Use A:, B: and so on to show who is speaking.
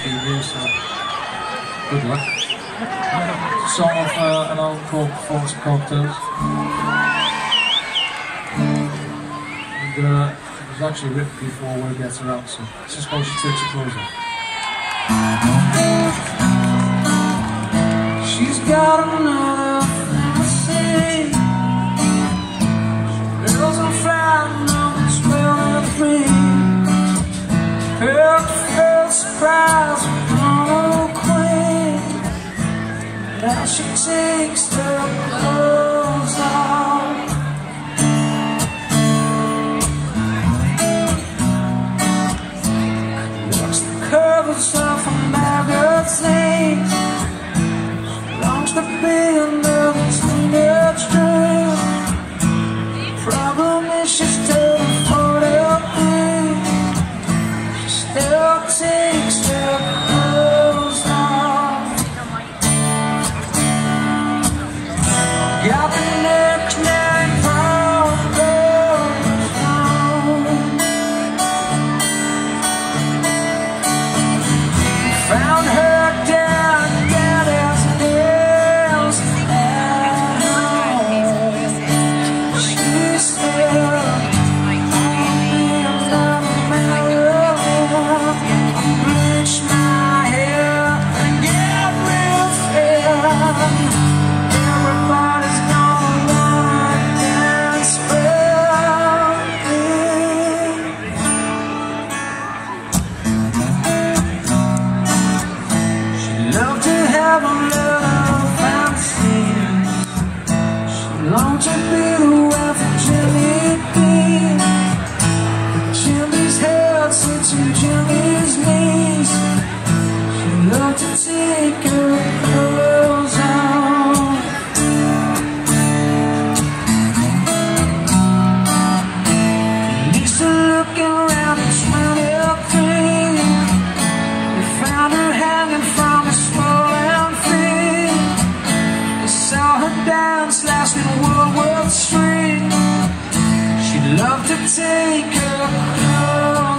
A: so good luck. Song of uh, an old False Cocktails. And uh, it was actually written before Word Gets Around, so this is called Takes Her Clothes Now she takes her clothes off. Looks the covers off a magazine. Longs to be another Got have a little fancy. She longed to be dance last in World War III. She loved to take a cruise.